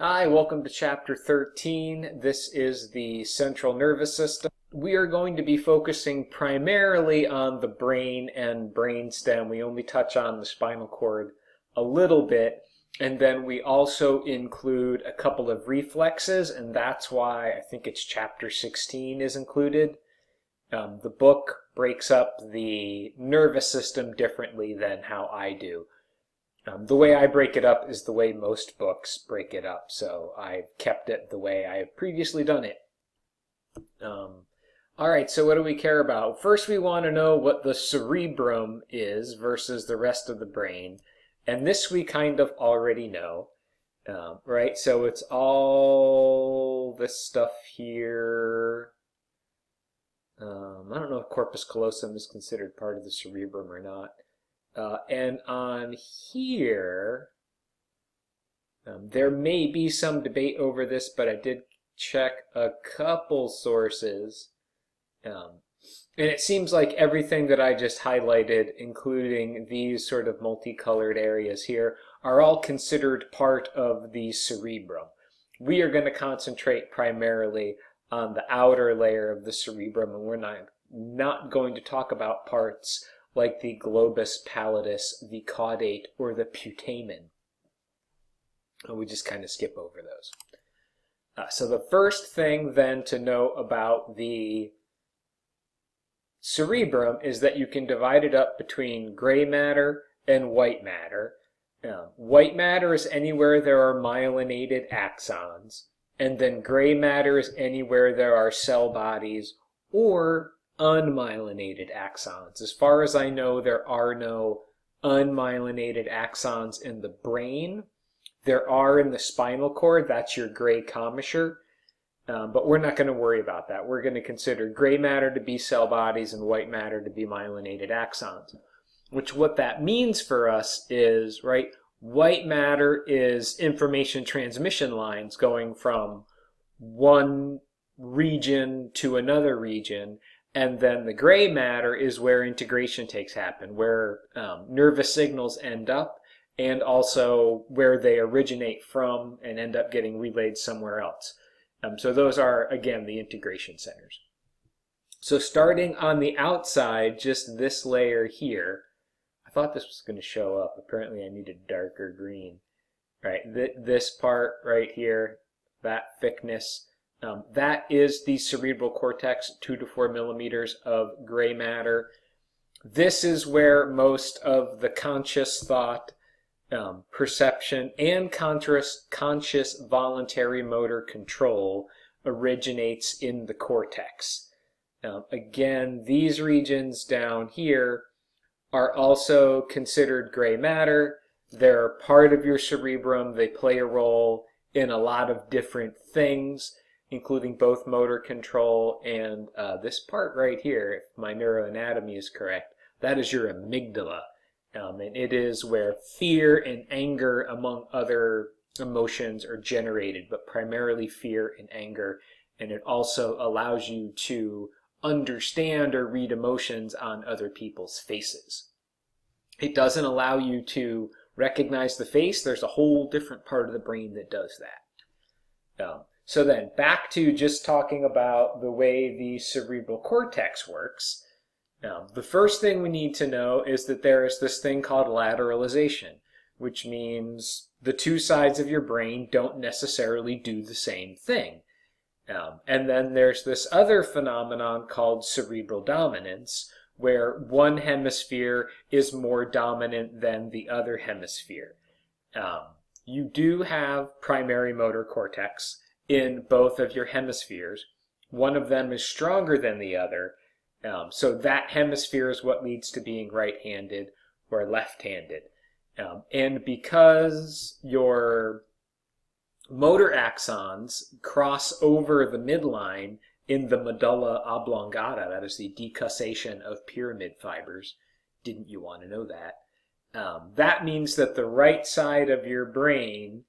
Hi, welcome to chapter 13. This is the central nervous system. We are going to be focusing primarily on the brain and brainstem. We only touch on the spinal cord a little bit, and then we also include a couple of reflexes, and that's why I think it's chapter 16 is included. Um, the book breaks up the nervous system differently than how I do. Um, the way I break it up is the way most books break it up, so I've kept it the way I have previously done it. Um, all right, so what do we care about? First, we want to know what the cerebrum is versus the rest of the brain, and this we kind of already know, um, right? So it's all this stuff here. Um, I don't know if corpus callosum is considered part of the cerebrum or not. Uh, and on here, um, there may be some debate over this, but I did check a couple sources. Um, and it seems like everything that I just highlighted, including these sort of multicolored areas here, are all considered part of the cerebrum. We are going to concentrate primarily on the outer layer of the cerebrum, and we're not, not going to talk about parts like the globus pallidus, the caudate, or the putamen. And we just kind of skip over those. Uh, so the first thing then to know about the cerebrum is that you can divide it up between gray matter and white matter. Um, white matter is anywhere there are myelinated axons, and then gray matter is anywhere there are cell bodies or unmyelinated axons. As far as I know, there are no unmyelinated axons in the brain. There are in the spinal cord, that's your gray commissure, um, but we're not going to worry about that. We're going to consider gray matter to be cell bodies and white matter to be myelinated axons. Which what that means for us is, right, white matter is information transmission lines going from one region to another region, and then the gray matter is where integration takes happen, where um, nervous signals end up, and also where they originate from and end up getting relayed somewhere else. Um, so those are, again, the integration centers. So starting on the outside, just this layer here, I thought this was going to show up. Apparently I needed darker green. Right, th this part right here, that thickness, um, that is the cerebral cortex, two to four millimeters of gray matter. This is where most of the conscious thought, um, perception, and conscious, conscious voluntary motor control originates in the cortex. Um, again, these regions down here are also considered gray matter. They're part of your cerebrum. They play a role in a lot of different things including both motor control and uh, this part right here, if my neuroanatomy is correct, that is your amygdala. Um, and it is where fear and anger, among other emotions, are generated, but primarily fear and anger. And it also allows you to understand or read emotions on other people's faces. It doesn't allow you to recognize the face. There's a whole different part of the brain that does that. Um, so then, back to just talking about the way the cerebral cortex works. Now, the first thing we need to know is that there is this thing called lateralization, which means the two sides of your brain don't necessarily do the same thing. Um, and then there's this other phenomenon called cerebral dominance, where one hemisphere is more dominant than the other hemisphere. Um, you do have primary motor cortex, in both of your hemispheres. One of them is stronger than the other. Um, so that hemisphere is what leads to being right-handed or left-handed. Um, and because your motor axons cross over the midline in the medulla oblongata, that is the decussation of pyramid fibers, didn't you want to know that? Um, that means that the right side of your brain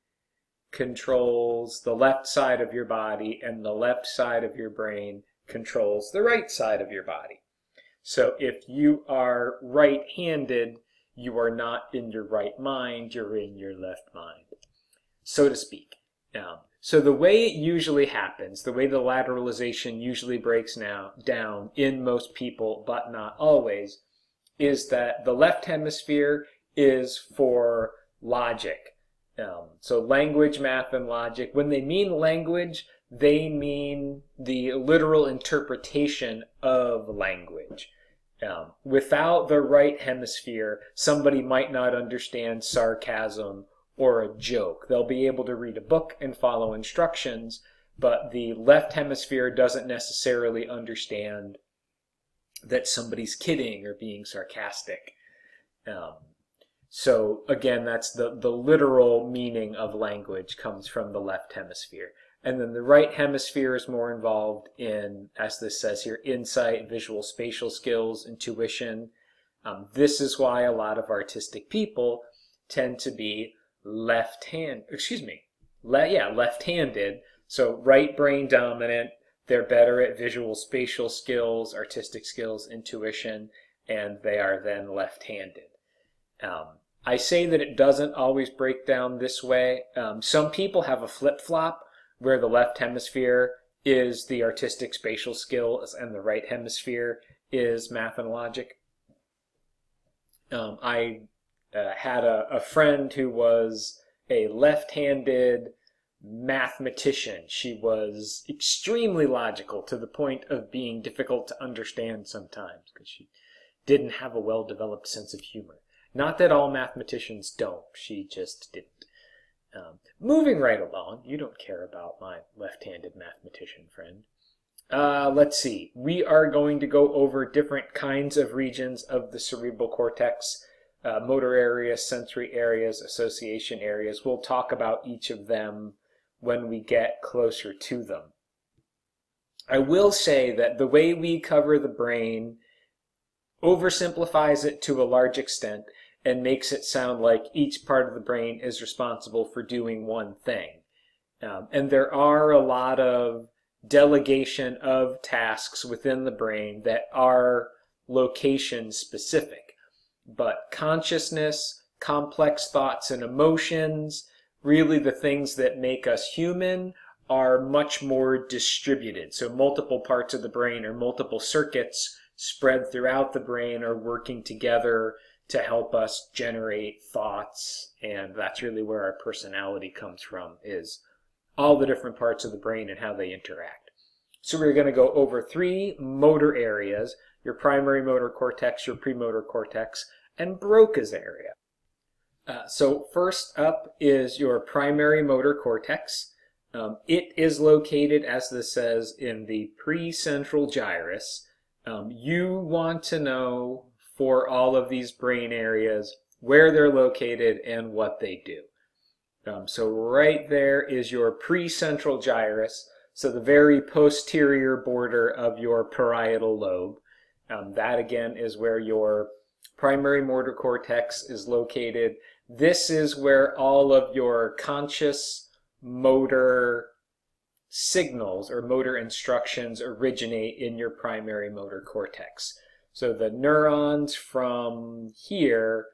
controls the left side of your body and the left side of your brain controls the right side of your body. So if you are right-handed, you are not in your right mind, you're in your left mind, so to speak. Um, so the way it usually happens, the way the lateralization usually breaks now down in most people, but not always, is that the left hemisphere is for logic. Um, so language, math, and logic. When they mean language, they mean the literal interpretation of language. Um, without the right hemisphere, somebody might not understand sarcasm or a joke. They'll be able to read a book and follow instructions, but the left hemisphere doesn't necessarily understand that somebody's kidding or being sarcastic. Um, so again, that's the, the literal meaning of language comes from the left hemisphere. And then the right hemisphere is more involved in, as this says here, insight, visual spatial skills, intuition. Um, this is why a lot of artistic people tend to be left hand, excuse me, le yeah, left-handed. So right brain dominant. They're better at visual spatial skills, artistic skills, intuition, and they are then left-handed. Um, I say that it doesn't always break down this way. Um, some people have a flip-flop where the left hemisphere is the artistic spatial skills and the right hemisphere is math and logic. Um, I uh, had a, a friend who was a left-handed mathematician. She was extremely logical to the point of being difficult to understand sometimes because she didn't have a well-developed sense of humor. Not that all mathematicians don't, she just didn't. Um, moving right along, you don't care about my left-handed mathematician friend. Uh, let's see. We are going to go over different kinds of regions of the cerebral cortex uh, motor areas, sensory areas, association areas. We'll talk about each of them when we get closer to them. I will say that the way we cover the brain oversimplifies it to a large extent and makes it sound like each part of the brain is responsible for doing one thing. Um, and there are a lot of delegation of tasks within the brain that are location specific but consciousness, complex thoughts and emotions, really the things that make us human, are much more distributed. So multiple parts of the brain or multiple circuits spread throughout the brain are working together to help us generate thoughts. And that's really where our personality comes from, is all the different parts of the brain and how they interact. So we're going to go over three motor areas your primary motor cortex, your premotor cortex, and Broca's area. Uh, so first up is your primary motor cortex. Um, it is located, as this says, in the precentral gyrus. Um, you want to know for all of these brain areas where they're located and what they do. Um, so right there is your precentral gyrus, so the very posterior border of your parietal lobe. Um, that again is where your primary motor cortex is located. This is where all of your conscious motor signals or motor instructions originate in your primary motor cortex. So the neurons from here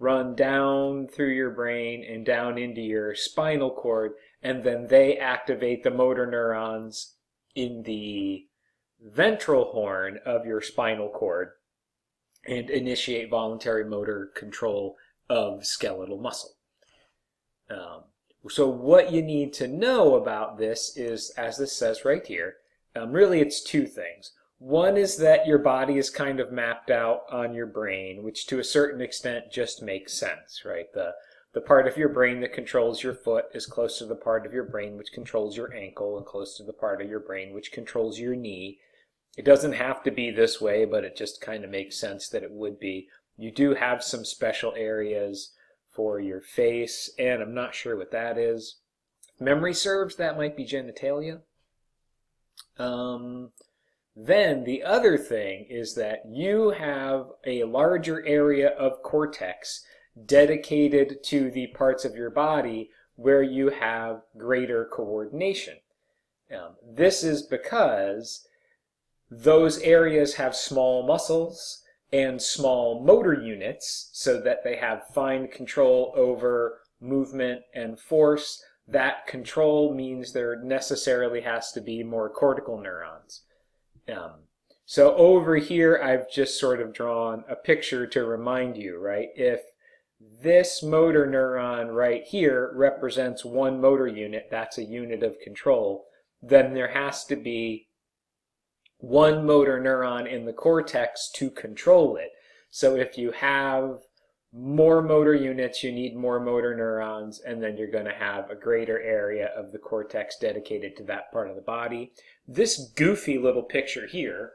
run down through your brain and down into your spinal cord, and then they activate the motor neurons in the ventral horn of your spinal cord and initiate voluntary motor control of skeletal muscle. Um, so what you need to know about this is, as this says right here, um, really it's two things. One is that your body is kind of mapped out on your brain, which to a certain extent just makes sense, right? The, the part of your brain that controls your foot is close to the part of your brain which controls your ankle and close to the part of your brain which controls your knee. It doesn't have to be this way, but it just kind of makes sense that it would be. You do have some special areas for your face, and I'm not sure what that is. Memory serves, that might be genitalia. Um, then the other thing is that you have a larger area of cortex dedicated to the parts of your body where you have greater coordination. Um, this is because those areas have small muscles and small motor units so that they have fine control over movement and force. that control means there necessarily has to be more cortical neurons. Um, so over here, I've just sort of drawn a picture to remind you, right? If this motor neuron right here represents one motor unit, that's a unit of control, then there has to be one motor neuron in the cortex to control it. So if you have more motor units, you need more motor neurons, and then you're going to have a greater area of the cortex dedicated to that part of the body. This goofy little picture here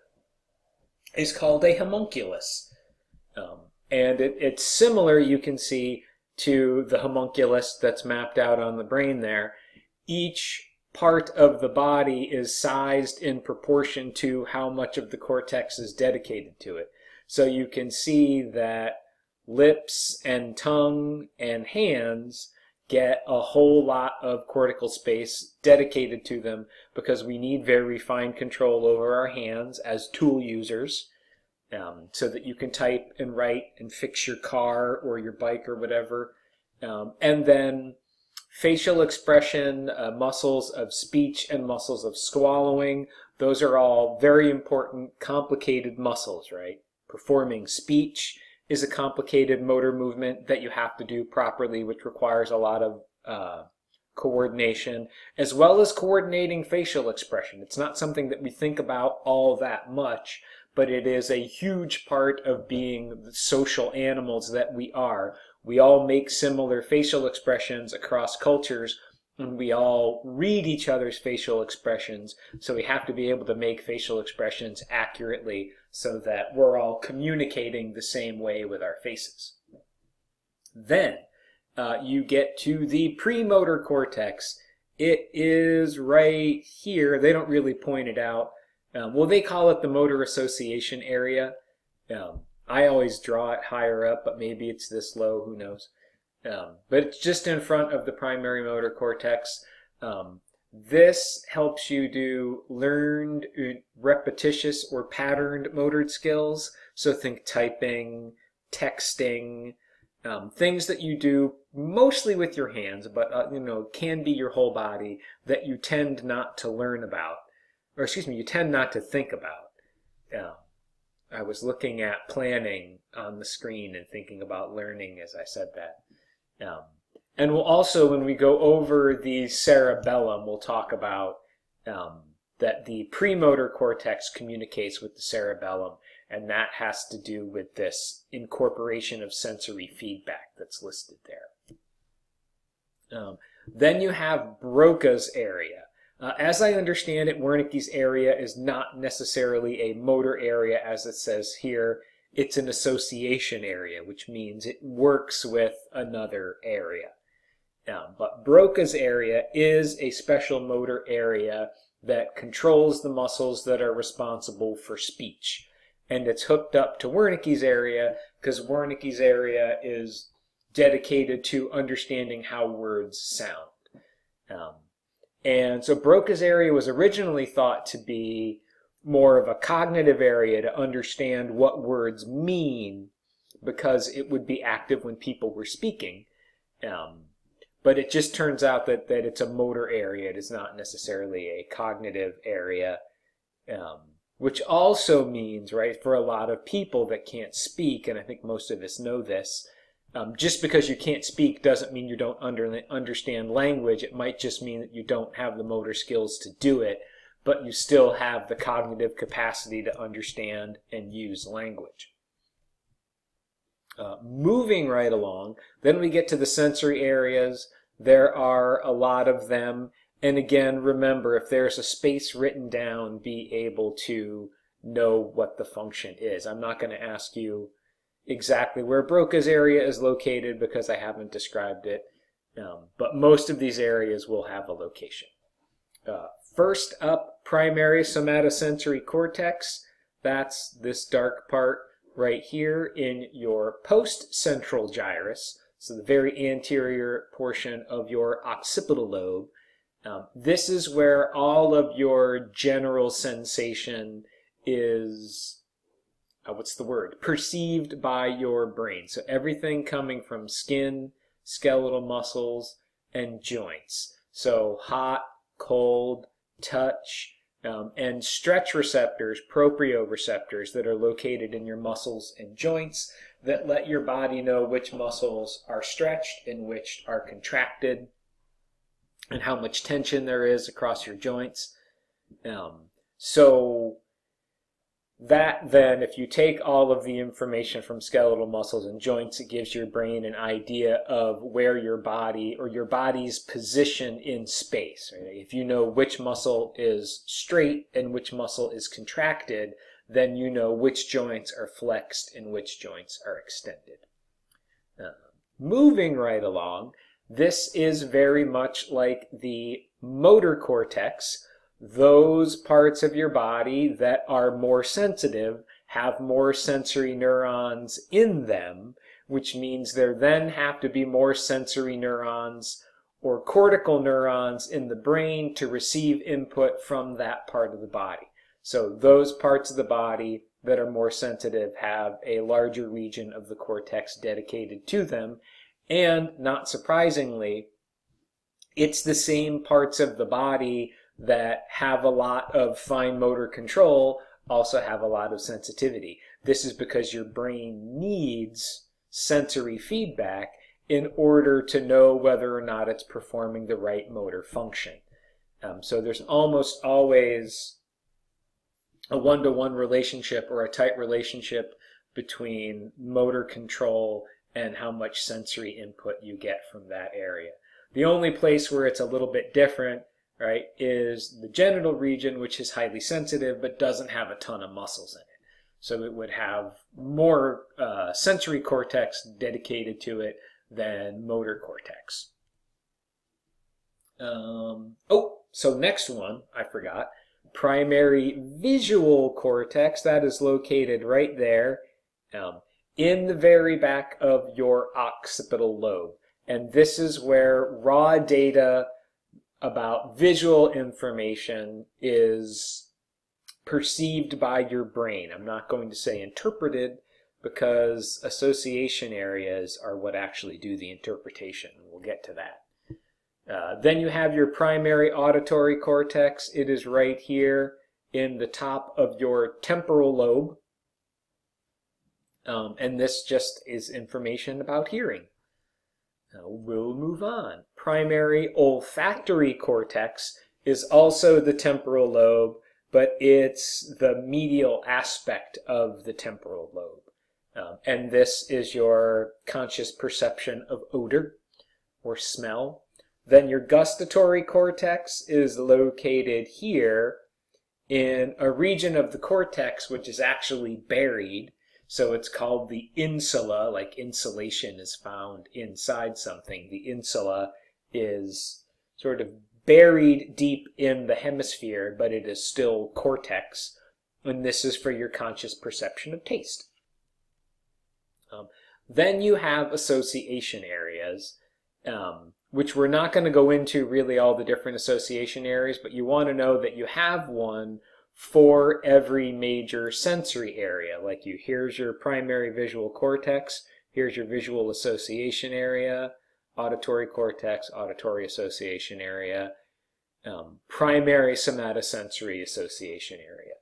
is called a homunculus. Um, and it, it's similar, you can see, to the homunculus that's mapped out on the brain there. Each part of the body is sized in proportion to how much of the cortex is dedicated to it. So you can see that lips and tongue and hands get a whole lot of cortical space dedicated to them because we need very fine control over our hands as tool users um, so that you can type and write and fix your car or your bike or whatever. Um, and then facial expression, uh, muscles of speech and muscles of swallowing. Those are all very important, complicated muscles, right? Performing speech is a complicated motor movement that you have to do properly, which requires a lot of uh, coordination, as well as coordinating facial expression. It's not something that we think about all that much, but it is a huge part of being the social animals that we are. We all make similar facial expressions across cultures, and we all read each other's facial expressions, so we have to be able to make facial expressions accurately so that we're all communicating the same way with our faces. Then uh, you get to the premotor cortex. It is right here. They don't really point it out. Um, well, they call it the motor association area. Um, I always draw it higher up, but maybe it's this low, who knows. Um, but it's just in front of the primary motor cortex. Um, this helps you do learned, uh, repetitious, or patterned motor skills. So think typing, texting, um, things that you do mostly with your hands, but uh, you know can be your whole body that you tend not to learn about, or excuse me, you tend not to think about. Um, I was looking at planning on the screen and thinking about learning as I said that. Um, and we'll also, when we go over the cerebellum, we'll talk about um, that the premotor cortex communicates with the cerebellum, and that has to do with this incorporation of sensory feedback that's listed there. Um, then you have Broca's area. Uh, as I understand it, Wernicke's area is not necessarily a motor area as it says here. It's an association area, which means it works with another area. Um, but Broca's area is a special motor area that controls the muscles that are responsible for speech. And it's hooked up to Wernicke's area because Wernicke's area is dedicated to understanding how words sound. Um, and so Broca's area was originally thought to be more of a cognitive area to understand what words mean because it would be active when people were speaking. Um, but it just turns out that, that it's a motor area. It is not necessarily a cognitive area, um, which also means, right, for a lot of people that can't speak, and I think most of us know this, um, just because you can't speak doesn't mean you don't under, understand language. It might just mean that you don't have the motor skills to do it, but you still have the cognitive capacity to understand and use language. Uh, moving right along, then we get to the sensory areas. There are a lot of them. And again, remember, if there's a space written down, be able to know what the function is. I'm not going to ask you exactly where Broca's area is located because I haven't described it. Um, but most of these areas will have a location. Uh, first up, primary somatosensory cortex. That's this dark part right here in your post-central gyrus, so the very anterior portion of your occipital lobe. Um, this is where all of your general sensation is, uh, what's the word, perceived by your brain. So everything coming from skin, skeletal muscles, and joints. So hot, cold, touch, um, and stretch receptors, proprioceptors that are located in your muscles and joints that let your body know which muscles are stretched and which are contracted and how much tension there is across your joints. Um, so that then, if you take all of the information from skeletal muscles and joints, it gives your brain an idea of where your body or your body's position in space. Right? If you know which muscle is straight and which muscle is contracted, then you know which joints are flexed and which joints are extended. Uh, moving right along, this is very much like the motor cortex, those parts of your body that are more sensitive have more sensory neurons in them, which means there then have to be more sensory neurons or cortical neurons in the brain to receive input from that part of the body. So those parts of the body that are more sensitive have a larger region of the cortex dedicated to them. And not surprisingly, it's the same parts of the body that have a lot of fine motor control also have a lot of sensitivity. This is because your brain needs sensory feedback in order to know whether or not it's performing the right motor function. Um, so there's almost always a one-to-one relationship or a tight relationship between motor control and how much sensory input you get from that area. The only place where it's a little bit different right, is the genital region, which is highly sensitive but doesn't have a ton of muscles in it. So it would have more uh, sensory cortex dedicated to it than motor cortex. Um, oh, so next one, I forgot. Primary visual cortex, that is located right there um, in the very back of your occipital lobe. And this is where raw data about visual information is perceived by your brain. I'm not going to say interpreted because association areas are what actually do the interpretation. We'll get to that. Uh, then you have your primary auditory cortex. It is right here in the top of your temporal lobe. Um, and this just is information about hearing. Now we'll move on. Primary olfactory cortex is also the temporal lobe, but it's the medial aspect of the temporal lobe. Um, and this is your conscious perception of odor or smell. Then your gustatory cortex is located here in a region of the cortex which is actually buried so it's called the insula, like insulation is found inside something. The insula is sort of buried deep in the hemisphere, but it is still cortex. And this is for your conscious perception of taste. Um, then you have association areas, um, which we're not going to go into really all the different association areas, but you want to know that you have one for every major sensory area. Like you, here's your primary visual cortex, here's your visual association area, auditory cortex, auditory association area, um, primary somatosensory association area.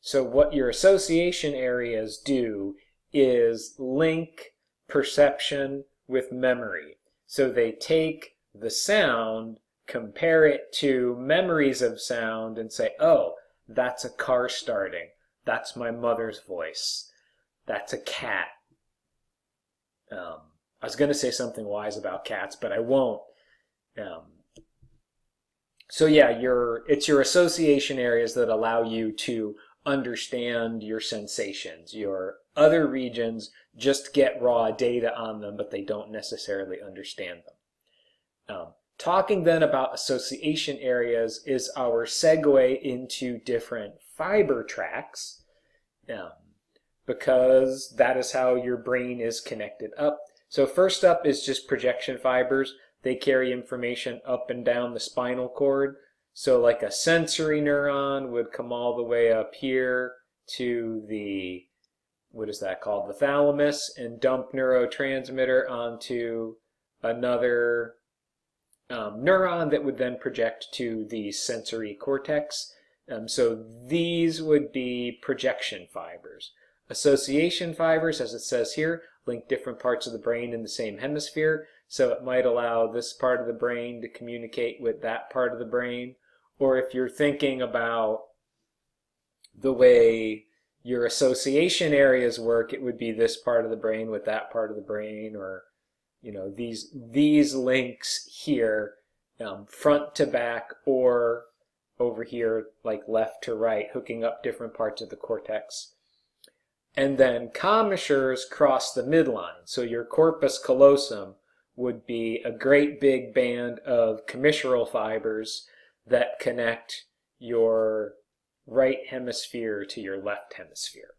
So what your association areas do is link perception with memory. So they take the sound, compare it to memories of sound, and say, oh, that's a car starting. That's my mother's voice. That's a cat. Um, I was going to say something wise about cats, but I won't. Um, so yeah, your it's your association areas that allow you to understand your sensations. Your other regions just get raw data on them, but they don't necessarily understand them. Um, Talking then about association areas is our segue into different fiber tracks um, because that is how your brain is connected up. So first up is just projection fibers. They carry information up and down the spinal cord. So like a sensory neuron would come all the way up here to the, what is that called, the thalamus, and dump neurotransmitter onto another um, neuron that would then project to the sensory cortex. Um, so these would be projection fibers. Association fibers, as it says here, link different parts of the brain in the same hemisphere. So it might allow this part of the brain to communicate with that part of the brain. Or if you're thinking about the way your association areas work, it would be this part of the brain with that part of the brain, or you know these these links here, um, front to back, or over here like left to right, hooking up different parts of the cortex. And then commissures cross the midline. So your corpus callosum would be a great big band of commissural fibers that connect your right hemisphere to your left hemisphere.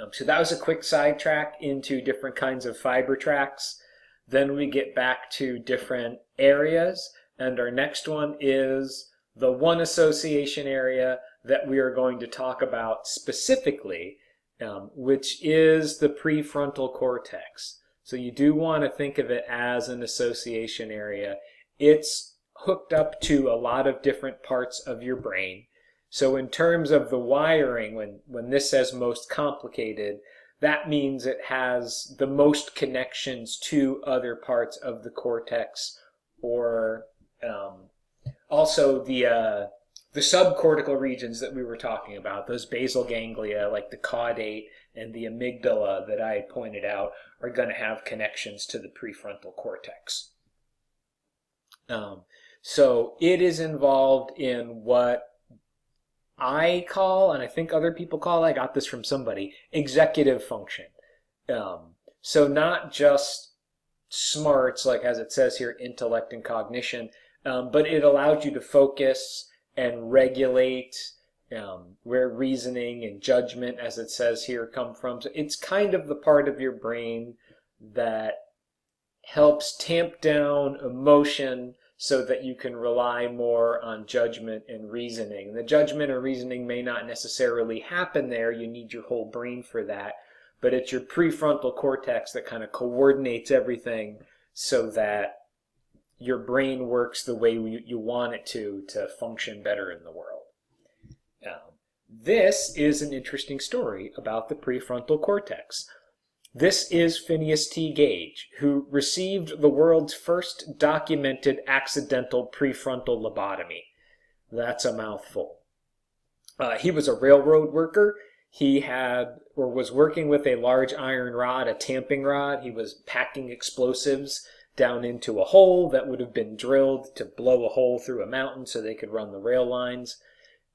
Um, so that was a quick sidetrack into different kinds of fiber tracks. Then we get back to different areas, and our next one is the one association area that we are going to talk about specifically, um, which is the prefrontal cortex. So you do want to think of it as an association area. It's hooked up to a lot of different parts of your brain. So in terms of the wiring, when, when this says most complicated, that means it has the most connections to other parts of the cortex or um, also the uh, the subcortical regions that we were talking about, those basal ganglia like the caudate and the amygdala that I pointed out, are going to have connections to the prefrontal cortex. Um, so it is involved in what I call, and I think other people call, I got this from somebody, executive function. Um, so not just smarts, like as it says here, intellect and cognition, um, but it allows you to focus and regulate um, where reasoning and judgment, as it says here, come from. So it's kind of the part of your brain that helps tamp down emotion so that you can rely more on judgment and reasoning. The judgment or reasoning may not necessarily happen there. You need your whole brain for that. But it's your prefrontal cortex that kind of coordinates everything so that your brain works the way you, you want it to to function better in the world. Um, this is an interesting story about the prefrontal cortex. This is Phineas T. Gage, who received the world's first documented accidental prefrontal lobotomy. That's a mouthful. Uh, he was a railroad worker. He had, or was working with a large iron rod, a tamping rod. He was packing explosives down into a hole that would have been drilled to blow a hole through a mountain so they could run the rail lines.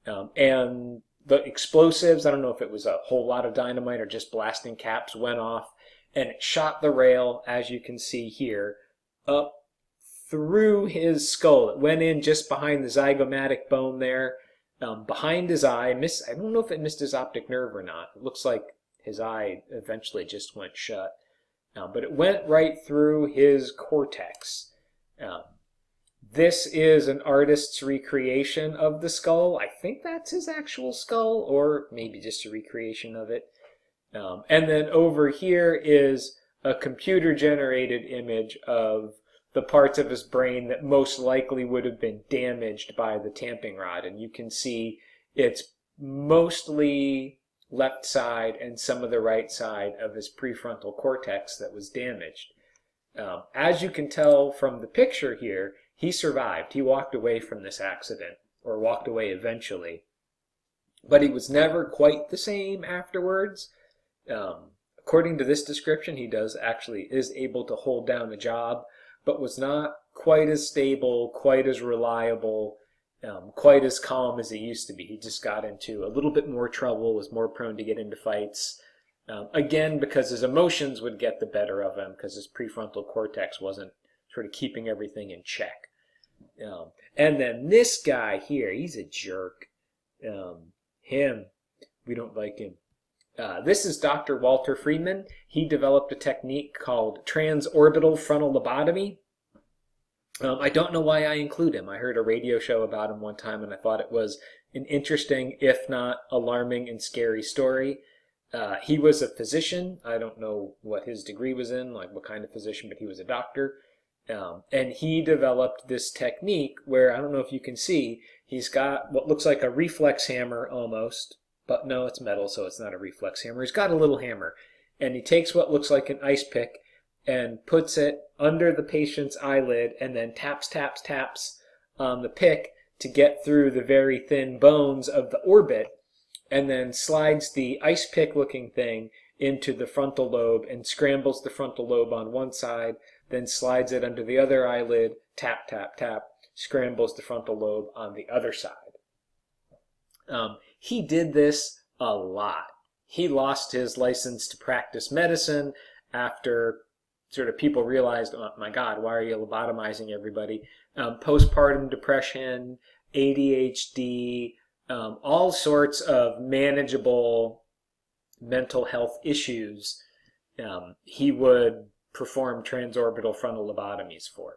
Um, and the explosives, I don't know if it was a whole lot of dynamite or just blasting caps, went off and it shot the rail, as you can see here, up through his skull. It went in just behind the zygomatic bone there, um, behind his eye. Miss, I don't know if it missed his optic nerve or not. It looks like his eye eventually just went shut. Um, but it went right through his cortex. Um, this is an artist's recreation of the skull. I think that's his actual skull, or maybe just a recreation of it. Um, and then over here is a computer generated image of the parts of his brain that most likely would have been damaged by the tamping rod. And you can see it's mostly left side and some of the right side of his prefrontal cortex that was damaged. Um, as you can tell from the picture here, he survived. He walked away from this accident, or walked away eventually. But he was never quite the same afterwards. Um, according to this description, he does actually is able to hold down a job, but was not quite as stable, quite as reliable, um, quite as calm as he used to be. He just got into a little bit more trouble, was more prone to get into fights. Um, again, because his emotions would get the better of him, because his prefrontal cortex wasn't sort of keeping everything in check. Um, and then this guy here, he's a jerk. Um, him, we don't like him. Uh, this is Dr. Walter Freeman. He developed a technique called transorbital frontal lobotomy. Um, I don't know why I include him. I heard a radio show about him one time and I thought it was an interesting, if not alarming and scary story. Uh, he was a physician. I don't know what his degree was in, like what kind of physician, but he was a doctor. Um, and he developed this technique where I don't know if you can see, he's got what looks like a reflex hammer almost, but no, it's metal, so it's not a reflex hammer. He's got a little hammer, and he takes what looks like an ice pick and puts it under the patient's eyelid and then taps, taps, taps on the pick to get through the very thin bones of the orbit and then slides the ice pick looking thing into the frontal lobe and scrambles the frontal lobe on one side, then slides it under the other eyelid, tap, tap, tap, scrambles the frontal lobe on the other side. Um, he did this a lot. He lost his license to practice medicine after sort of people realized, oh my God, why are you lobotomizing everybody? Um, postpartum depression, ADHD, um, all sorts of manageable mental health issues um, he would perform transorbital frontal lobotomies for.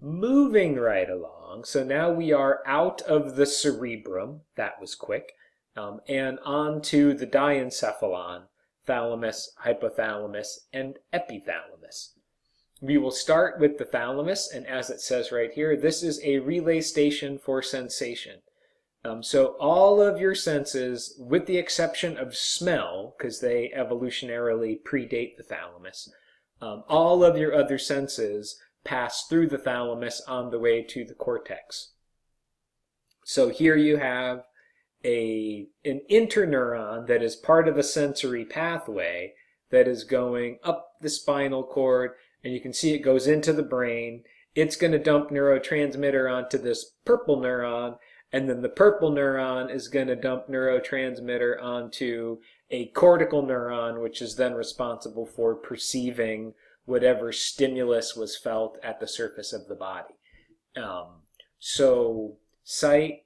Moving right along, so now we are out of the cerebrum, that was quick, um, and onto the diencephalon, thalamus, hypothalamus, and epithalamus. We will start with the thalamus, and as it says right here, this is a relay station for sensation. Um, so all of your senses, with the exception of smell, because they evolutionarily predate the thalamus, um, all of your other senses pass through the thalamus on the way to the cortex. So here you have a an interneuron that is part of a sensory pathway that is going up the spinal cord and you can see it goes into the brain. It's going to dump neurotransmitter onto this purple neuron, and then the purple neuron is going to dump neurotransmitter onto a cortical neuron, which is then responsible for perceiving whatever stimulus was felt at the surface of the body. Um, so sight,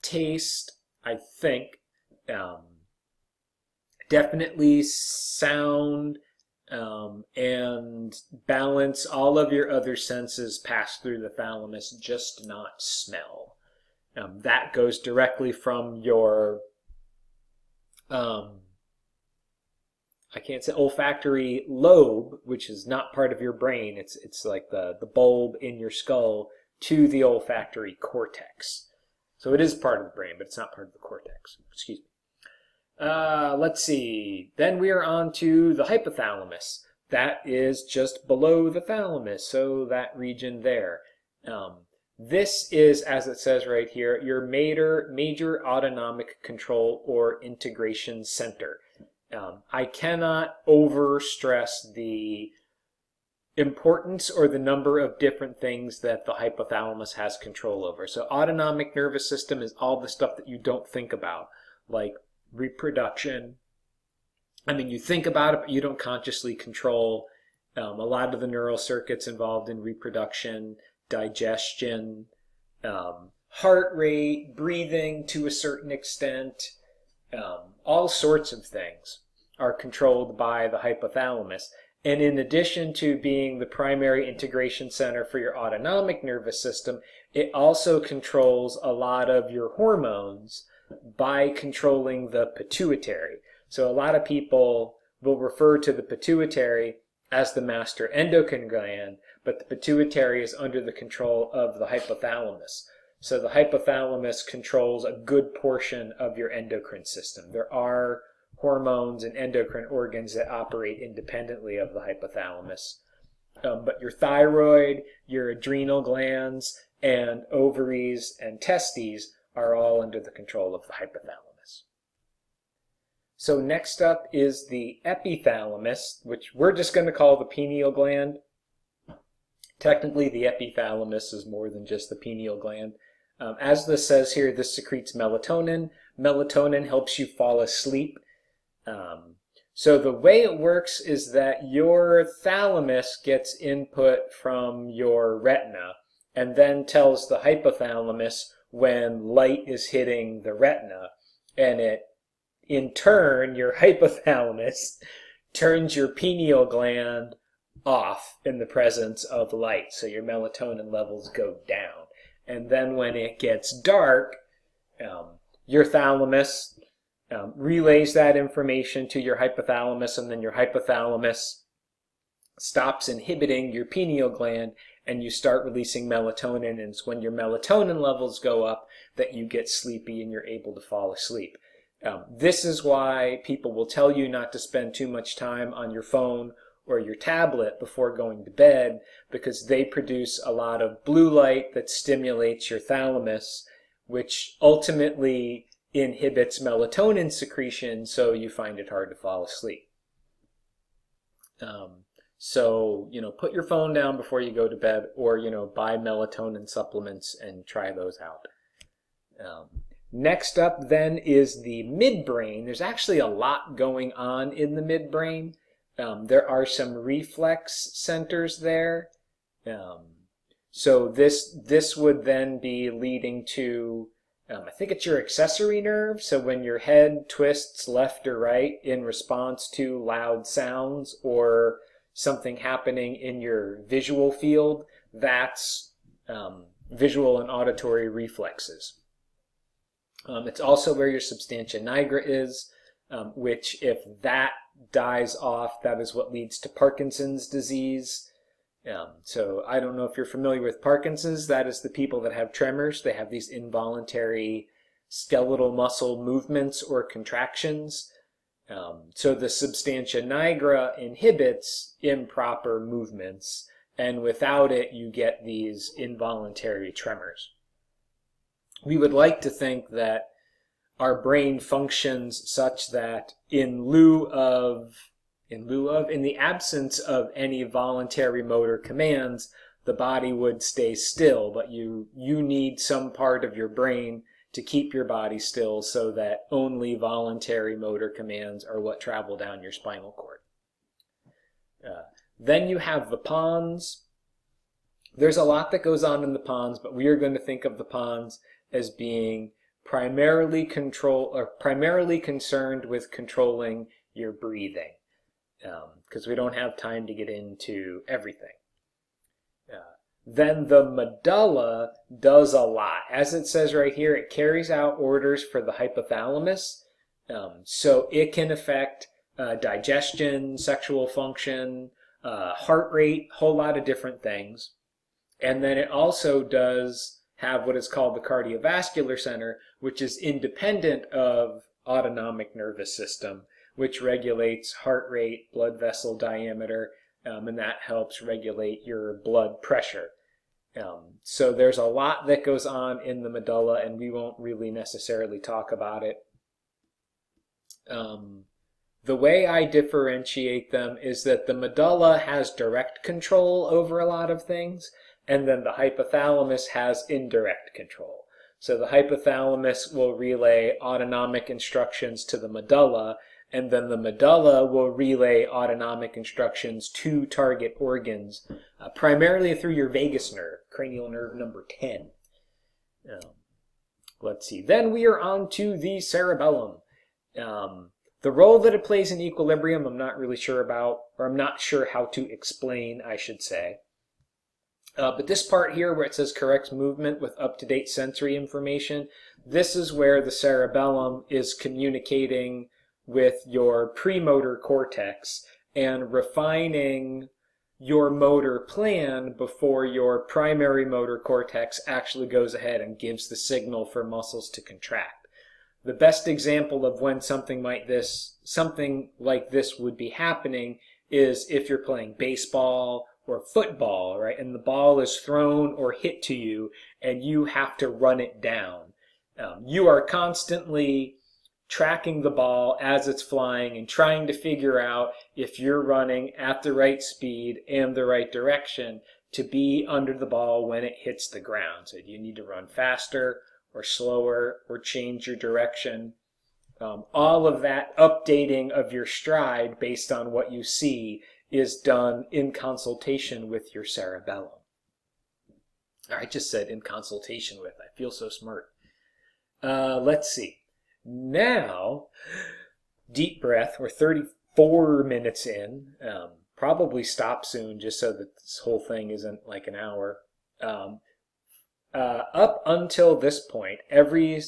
taste, I think, um, definitely sound, um, and balance all of your other senses pass through the thalamus, just not smell. Um, that goes directly from your, um, I can't say olfactory lobe, which is not part of your brain. It's it's like the the bulb in your skull to the olfactory cortex. So it is part of the brain, but it's not part of the cortex. Excuse me. Uh, let's see. Then we are on to the hypothalamus. That is just below the thalamus, so that region there. Um, this is, as it says right here, your major, major autonomic control or integration center. Um, I cannot over stress the importance or the number of different things that the hypothalamus has control over. So autonomic nervous system is all the stuff that you don't think about, like reproduction. I mean, you think about it, but you don't consciously control um, a lot of the neural circuits involved in reproduction, digestion, um, heart rate, breathing to a certain extent, um, all sorts of things are controlled by the hypothalamus. And in addition to being the primary integration center for your autonomic nervous system, it also controls a lot of your hormones by controlling the pituitary. So a lot of people will refer to the pituitary as the master endocrine gland, but the pituitary is under the control of the hypothalamus. So the hypothalamus controls a good portion of your endocrine system. There are hormones and endocrine organs that operate independently of the hypothalamus. Um, but your thyroid, your adrenal glands, and ovaries and testes are all under the control of the hypothalamus. So next up is the epithalamus, which we're just going to call the pineal gland. Technically, the epithalamus is more than just the pineal gland. Um, as this says here, this secretes melatonin. Melatonin helps you fall asleep. Um, so the way it works is that your thalamus gets input from your retina and then tells the hypothalamus when light is hitting the retina and it in turn your hypothalamus turns your pineal gland off in the presence of light so your melatonin levels go down and then when it gets dark um, your thalamus um, relays that information to your hypothalamus and then your hypothalamus stops inhibiting your pineal gland and you start releasing melatonin and it's when your melatonin levels go up that you get sleepy and you're able to fall asleep. Um, this is why people will tell you not to spend too much time on your phone or your tablet before going to bed because they produce a lot of blue light that stimulates your thalamus, which ultimately inhibits melatonin secretion, so you find it hard to fall asleep. Um, so, you know, put your phone down before you go to bed or, you know, buy melatonin supplements and try those out. Um, next up then is the midbrain. There's actually a lot going on in the midbrain. Um, there are some reflex centers there. Um, so this this would then be leading to, um, I think it's your accessory nerve. So when your head twists left or right in response to loud sounds or something happening in your visual field, that's um, visual and auditory reflexes. Um, it's also where your substantia nigra is, um, which if that dies off, that is what leads to Parkinson's disease. Um, so I don't know if you're familiar with Parkinson's. That is the people that have tremors. They have these involuntary skeletal muscle movements or contractions. Um, so the substantia nigra inhibits improper movements, and without it, you get these involuntary tremors. We would like to think that our brain functions such that in lieu of in lieu of in the absence of any voluntary motor commands the body would stay still but you you need some part of your brain to keep your body still so that only voluntary motor commands are what travel down your spinal cord. Uh, then you have the pons. There's a lot that goes on in the pons but we are going to think of the pons as being primarily control or primarily concerned with controlling your breathing because um, we don't have time to get into everything. Uh, then the medulla does a lot. As it says right here, it carries out orders for the hypothalamus. Um, so it can affect uh, digestion, sexual function, uh, heart rate, whole lot of different things. And then it also does have what is called the cardiovascular center, which is independent of autonomic nervous system, which regulates heart rate, blood vessel diameter, um, and that helps regulate your blood pressure. Um, so there's a lot that goes on in the medulla, and we won't really necessarily talk about it. Um, the way I differentiate them is that the medulla has direct control over a lot of things, and then the hypothalamus has indirect control. So the hypothalamus will relay autonomic instructions to the medulla, and then the medulla will relay autonomic instructions to target organs, uh, primarily through your vagus nerve, cranial nerve number 10. Um, let's see. Then we are on to the cerebellum. Um, the role that it plays in equilibrium, I'm not really sure about, or I'm not sure how to explain, I should say. Uh, but this part here where it says corrects movement with up-to-date sensory information, this is where the cerebellum is communicating with your premotor cortex and refining your motor plan before your primary motor cortex actually goes ahead and gives the signal for muscles to contract. The best example of when something like this, something like this would be happening is if you're playing baseball or football, right? And the ball is thrown or hit to you and you have to run it down. Um, you are constantly tracking the ball as it's flying and trying to figure out if you're running at the right speed and the right direction to be under the ball when it hits the ground. So you need to run faster or slower or change your direction? Um, all of that updating of your stride based on what you see is done in consultation with your cerebellum. I just said in consultation with. I feel so smart. Uh, let's see. Now, deep breath. We're 34 minutes in. Um, probably stop soon just so that this whole thing isn't like an hour. Um, uh, up until this point, every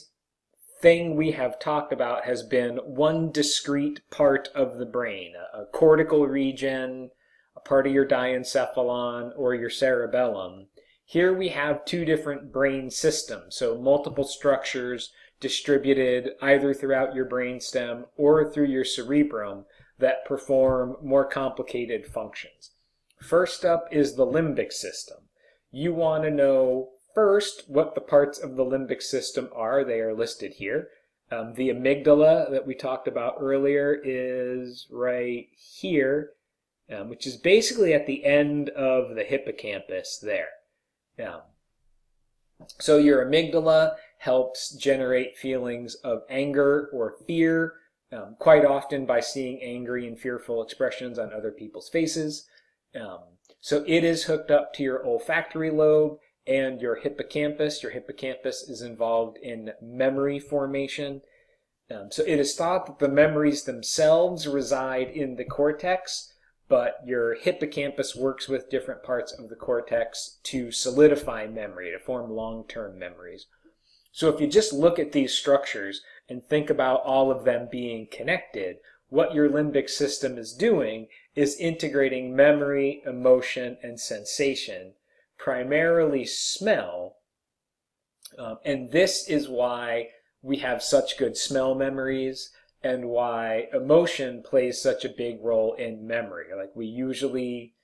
thing we have talked about has been one discrete part of the brain, a, cortical region, a part of your diencephalon or your cerebellum. Here we have two different brain systems, so multiple structures distributed either throughout your brainstem or through your cerebrum that perform more complicated functions. First up is the limbic system. You want to know first what the parts of the limbic system are. They are listed here. Um, the amygdala that we talked about earlier is right here, um, which is basically at the end of the hippocampus there. Um, so your amygdala helps generate feelings of anger or fear, um, quite often by seeing angry and fearful expressions on other people's faces. Um, so it is hooked up to your olfactory lobe and your hippocampus. Your hippocampus is involved in memory formation. Um, so it is thought that the memories themselves reside in the cortex, but your hippocampus works with different parts of the cortex to solidify memory, to form long-term memories. So if you just look at these structures and think about all of them being connected, what your limbic system is doing is integrating memory, emotion, and sensation primarily smell. Um, and this is why we have such good smell memories and why emotion plays such a big role in memory. Like we usually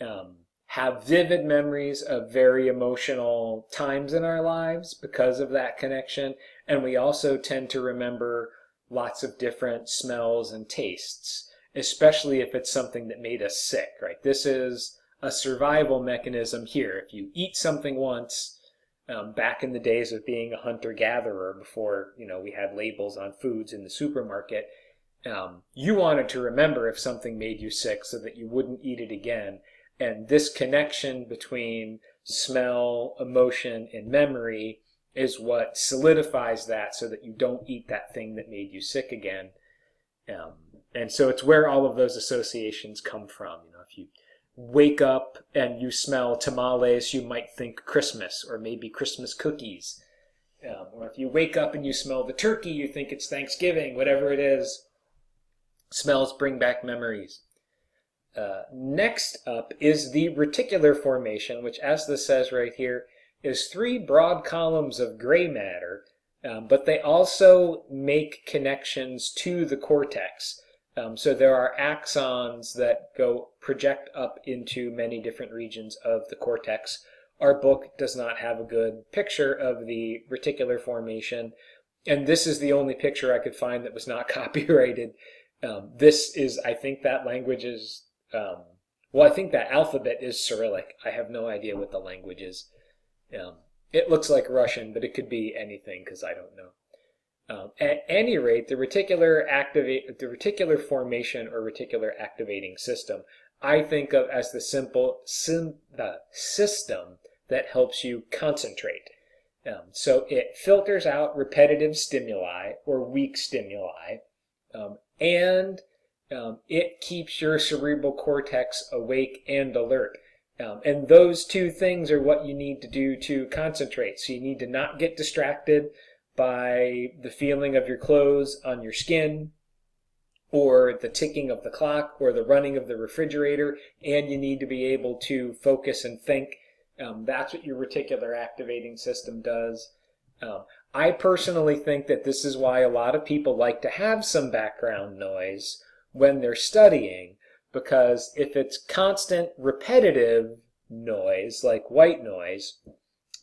um, have vivid memories of very emotional times in our lives because of that connection. And we also tend to remember lots of different smells and tastes, especially if it's something that made us sick, right? This is a survival mechanism here. If you eat something once, um, back in the days of being a hunter-gatherer before, you know, we had labels on foods in the supermarket, um, you wanted to remember if something made you sick so that you wouldn't eat it again. And this connection between smell, emotion, and memory is what solidifies that so that you don't eat that thing that made you sick again. Um, and so it's where all of those associations come from. You know, if you wake up and you smell tamales, you might think Christmas or maybe Christmas cookies. Um, or if you wake up and you smell the turkey, you think it's Thanksgiving, whatever it is. Smells bring back memories. Uh, next up is the reticular formation, which, as this says right here, is three broad columns of gray matter, um, but they also make connections to the cortex. Um, so there are axons that go project up into many different regions of the cortex. Our book does not have a good picture of the reticular formation, and this is the only picture I could find that was not copyrighted. Um, this is, I think that language is, um, well, I think that alphabet is Cyrillic. I have no idea what the language is. Um, it looks like Russian, but it could be anything because I don't know. Um, at any rate, the reticular activate the reticular formation or reticular activating system, I think of as the simple sim, the system that helps you concentrate. Um, so it filters out repetitive stimuli or weak stimuli, um, and um, it keeps your cerebral cortex awake and alert. Um, and those two things are what you need to do to concentrate. So you need to not get distracted by the feeling of your clothes on your skin or the ticking of the clock or the running of the refrigerator, and you need to be able to focus and think. Um, that's what your reticular activating system does. Um, I personally think that this is why a lot of people like to have some background noise when they're studying, because if it's constant repetitive noise, like white noise,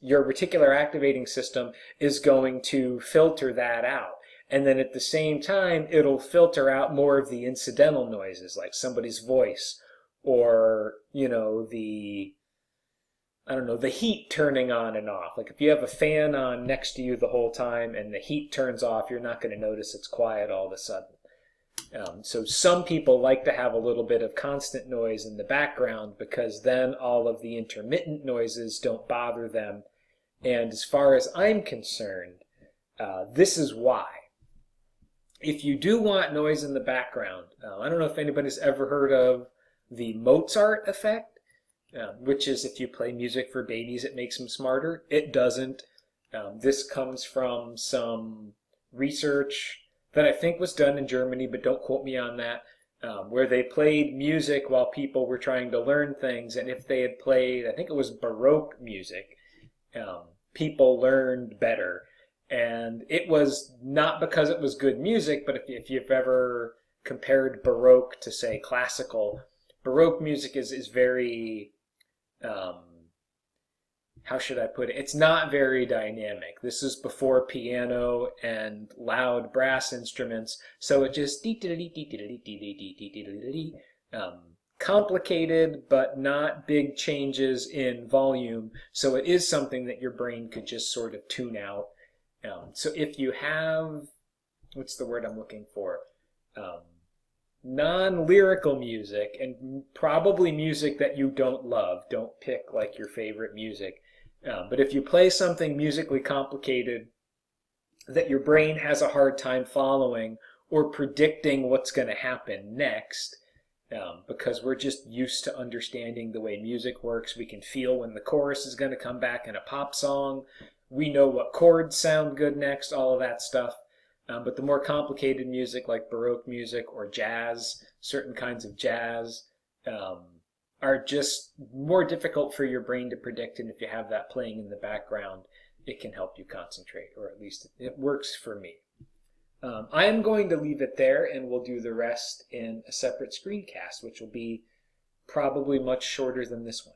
your reticular activating system is going to filter that out. And then at the same time, it'll filter out more of the incidental noises, like somebody's voice or, you know, the, I don't know, the heat turning on and off. Like if you have a fan on next to you the whole time and the heat turns off, you're not going to notice it's quiet all of a sudden. Um, so some people like to have a little bit of constant noise in the background because then all of the intermittent noises don't bother them and as far as I'm concerned, uh, this is why. If you do want noise in the background, uh, I don't know if anybody's ever heard of the Mozart effect, uh, which is if you play music for babies, it makes them smarter. It doesn't. Um, this comes from some research that I think was done in Germany, but don't quote me on that. um, where they played music while people were trying to learn things. And if they had played, I think it was Baroque music, um, people learned better. And it was not because it was good music, but if, if you've ever compared Baroque to, say, classical, Baroque music is, is very, um, how should I put it? It's not very dynamic. This is before piano and loud brass instruments, so it just um, complicated, but not big changes in volume. So it is something that your brain could just sort of tune out. Um, so if you have, what's the word I'm looking for? Um, non-lyrical music and probably music that you don't love. Don't pick like your favorite music. Um, but if you play something musically complicated that your brain has a hard time following or predicting what's going to happen next, um, because we're just used to understanding the way music works. We can feel when the chorus is going to come back in a pop song. We know what chords sound good next, all of that stuff. Um, but the more complicated music, like Baroque music or jazz, certain kinds of jazz, um, are just more difficult for your brain to predict. And if you have that playing in the background, it can help you concentrate, or at least it works for me. Um, I am going to leave it there and we'll do the rest in a separate screencast, which will be probably much shorter than this one.